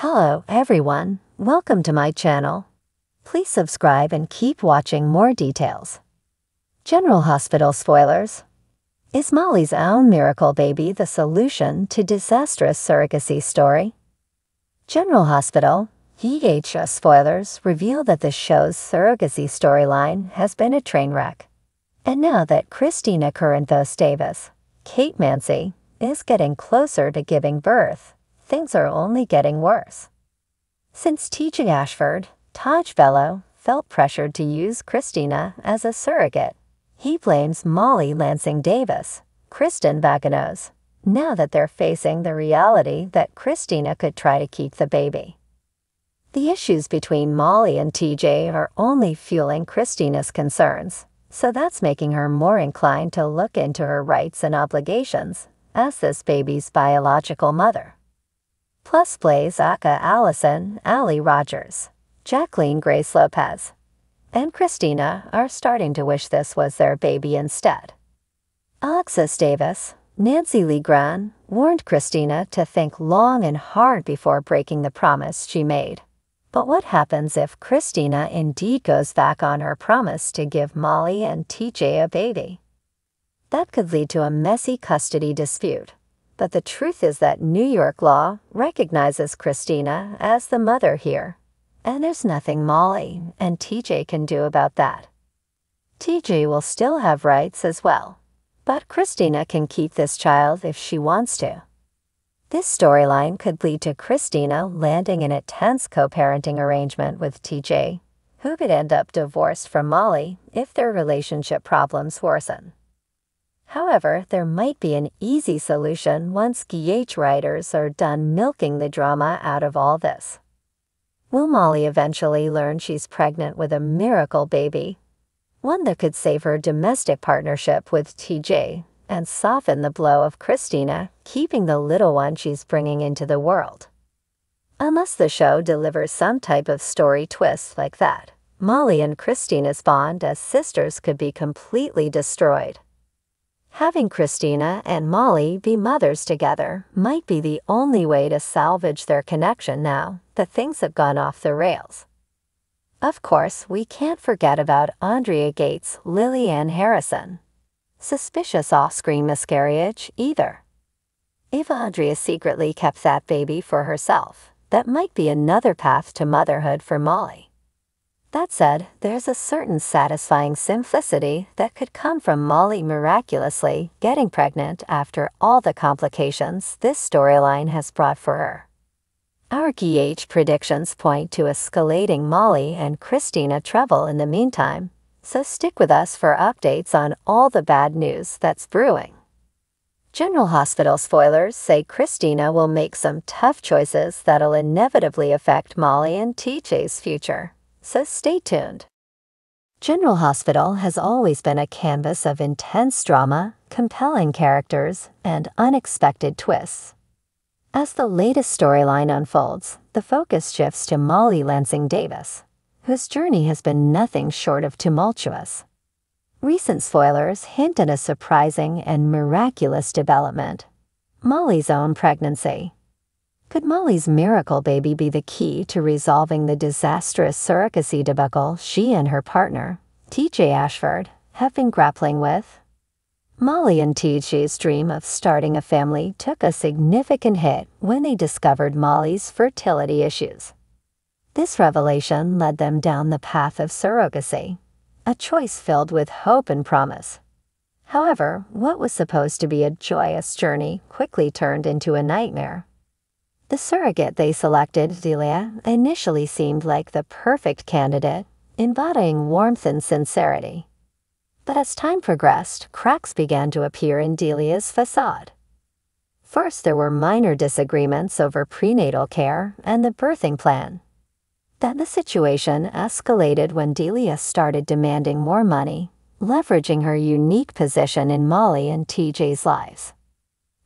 Hello, everyone. Welcome to my channel. Please subscribe and keep watching more details. General Hospital spoilers. Is Molly's own miracle baby the solution to disastrous surrogacy story? General Hospital, EHS spoilers reveal that the show's surrogacy storyline has been a train wreck. And now that Christina Corinthos Davis, Kate Mansi, is getting closer to giving birth, things are only getting worse. Since TJ Ashford, Tajh Bellow, felt pressured to use Christina as a surrogate, he blames Molly Lansing Davis, Kristen Vaganos, now that they're facing the reality that Christina could try to keep the baby. The issues between Molly and TJ are only fueling Christina's concerns, so that's making her more inclined to look into her rights and obligations as this baby's biological mother. Plus Blaze Aka Allison, Ali Rogers, Jacqueline Grace Lopez, and Christina are starting to wish this was their baby instead. Alexis Davis, Nancy Lee Grahn, warned Christina to think long and hard before breaking the promise she made. But what happens if Christina indeed goes back on her promise to give Molly and TJ a baby? That could lead to a messy custody dispute. But the truth is that New York law recognizes Christina as the mother here, and there's nothing Molly and TJ can do about that. TJ will still have rights as well, but Christina can keep this child if she wants to. This storyline could lead to Christina landing in a tense co parenting arrangement with TJ, who could end up divorced from Molly if their relationship problems worsen. However, there might be an easy solution once GH writers are done milking the drama out of all this. Will Molly eventually learn she's pregnant with a miracle baby? One that could save her domestic partnership with TJ and soften the blow of Christina keeping the little one she's bringing into the world. Unless the show delivers some type of story twist like that, Molly and Christina's bond as sisters could be completely destroyed. Having Christina and Molly be mothers together might be the only way to salvage their connection now that things have gone off the rails. Of course, we can't forget about Andrea Gates' Lily Ann Harrison, suspicious off-screen miscarriage either. If Andrea secretly kept that baby for herself, that might be another path to motherhood for Molly. That said, there's a certain satisfying simplicity that could come from Molly miraculously getting pregnant after all the complications this storyline has brought for her. Our GH predictions point to escalating Molly and Christina trouble in the meantime, so stick with us for updates on all the bad news that's brewing. General Hospital spoilers say Christina will make some tough choices that'll inevitably affect Molly and TJ's future, so stay tuned. General Hospital has always been a canvas of intense drama, compelling characters, and unexpected twists. As the latest storyline unfolds, the focus shifts to Molly Lansing Davis, whose journey has been nothing short of tumultuous. Recent spoilers hint at a surprising and miraculous development Molly's own pregnancy. Could Molly's miracle baby be the key to resolving the disastrous surrogacy debacle she and her partner, TJ Ashford, have been grappling with? Molly and TJ's dream of starting a family took a significant hit when they discovered Molly's fertility issues. This revelation led them down the path of surrogacy, a choice filled with hope and promise. However, what was supposed to be a joyous journey quickly turned into a nightmare. The surrogate they selected, Delia, initially seemed like the perfect candidate, embodying warmth and sincerity. But as time progressed, cracks began to appear in Delia's facade. First, there were minor disagreements over prenatal care and the birthing plan. Then the situation escalated when Delia started demanding more money, leveraging her unique position in Molly and TJ's lives.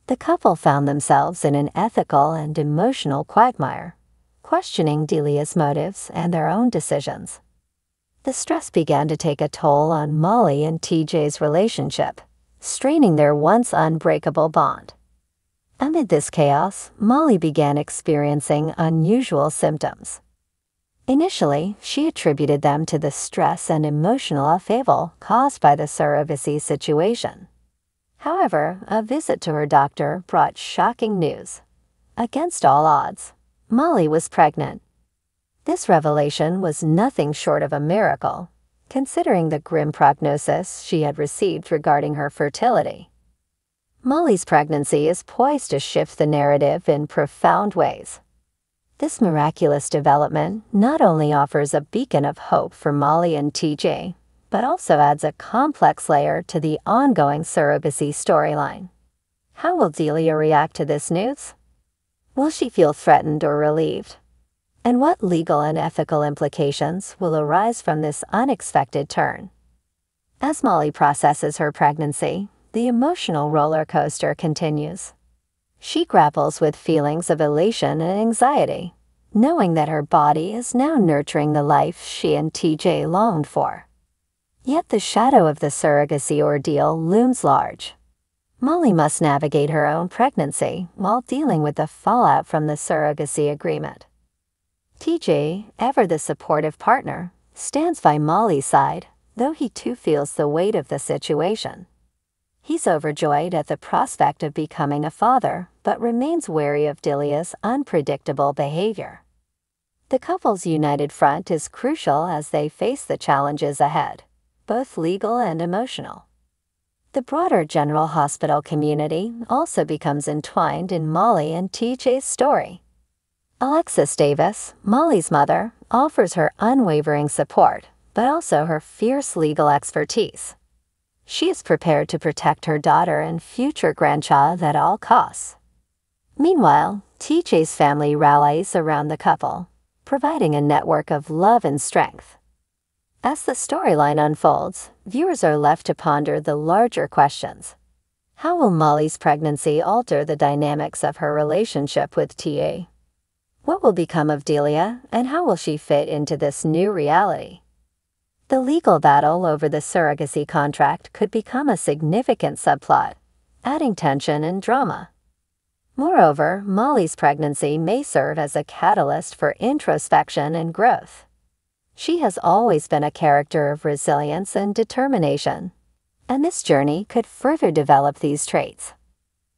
The couple found themselves in an ethical and emotional quagmire, questioning Delia's motives and their own decisions. The stress began to take a toll on Molly and TJ's relationship, straining their once unbreakable bond. Amid this chaos, Molly began experiencing unusual symptoms. Initially, she attributed them to the stress and emotional upheaval caused by the surrogacy situation. However, a visit to her doctor brought shocking news. Against all odds, Molly was pregnant. This revelation was nothing short of a miracle, considering the grim prognosis she had received regarding her fertility. Molly's pregnancy is poised to shift the narrative in profound ways. This miraculous development not only offers a beacon of hope for Molly and TJ, but also adds a complex layer to the ongoing surrogacy storyline. How will Delia react to this news? Will she feel threatened or relieved? And what legal and ethical implications will arise from this unexpected turn? As Molly processes her pregnancy, the emotional roller coaster continues. She grapples with feelings of elation and anxiety, knowing that her body is now nurturing the life she and TJ longed for. Yet the shadow of the surrogacy ordeal looms large. Molly must navigate her own pregnancy while dealing with the fallout from the surrogacy agreement. TJ, ever the supportive partner, stands by Molly's side, though he too feels the weight of the situation. He's overjoyed at the prospect of becoming a father, but remains wary of Delia's unpredictable behavior. The couple's united front is crucial as they face the challenges ahead both legal and emotional. The broader General Hospital community also becomes entwined in Molly and TJ's story. Alexis Davis, Molly's mother, offers her unwavering support, but also her fierce legal expertise. She is prepared to protect her daughter and future grandchild at all costs. Meanwhile, TJ's family rallies around the couple, providing a network of love and strength. As the storyline unfolds, viewers are left to ponder the larger questions. How will Molly's pregnancy alter the dynamics of her relationship with TA? What will become of Delia, and how will she fit into this new reality? The legal battle over the surrogacy contract could become a significant subplot, adding tension and drama. Moreover, Molly's pregnancy may serve as a catalyst for introspection and growth. She has always been a character of resilience and determination, and this journey could further develop these traits.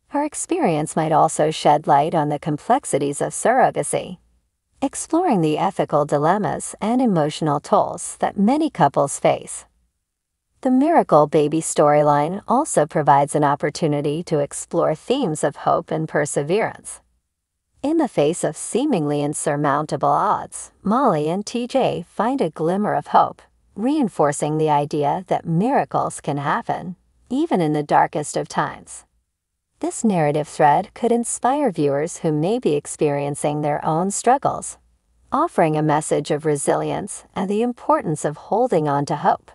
Her experience might also shed light on the complexities of surrogacy, exploring the ethical dilemmas and emotional tolls that many couples face. The Miracle Baby storyline also provides an opportunity to explore themes of hope and perseverance. In the face of seemingly insurmountable odds, Molly and TJ find a glimmer of hope, reinforcing the idea that miracles can happen, even in the darkest of times. This narrative thread could inspire viewers who may be experiencing their own struggles, offering a message of resilience and the importance of holding on to hope.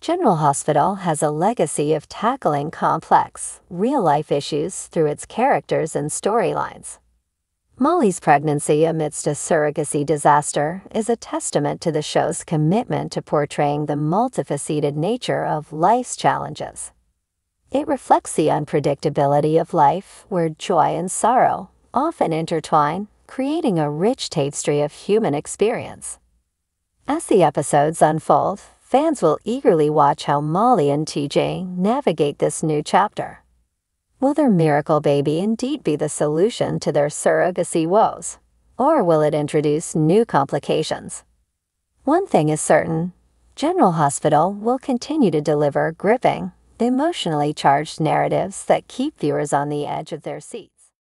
General Hospital has a legacy of tackling complex, real life issues through its characters and storylines. Molly's pregnancy amidst a surrogacy disaster is a testament to the show's commitment to portraying the multifaceted nature of life's challenges. It reflects the unpredictability of life, where joy and sorrow often intertwine, creating a rich tapestry of human experience. As the episodes unfold, fans will eagerly watch how Molly and TJ navigate this new chapter. Will their miracle baby indeed be the solution to their surrogacy woes? Or will it introduce new complications? One thing is certain General Hospital will continue to deliver gripping, emotionally charged narratives that keep viewers on the edge of their seat.